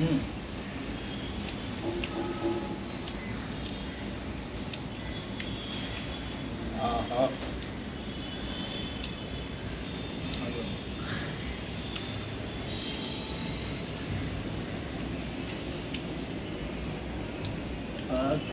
嗯。啊好。好的。好。